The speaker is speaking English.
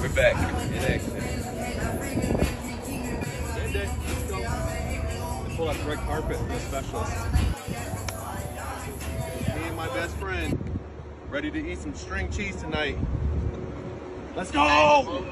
We're back in action. Let's go. We pulled pull out the red carpet for the specials. Me and my best friend ready to eat some string cheese tonight. Let's go!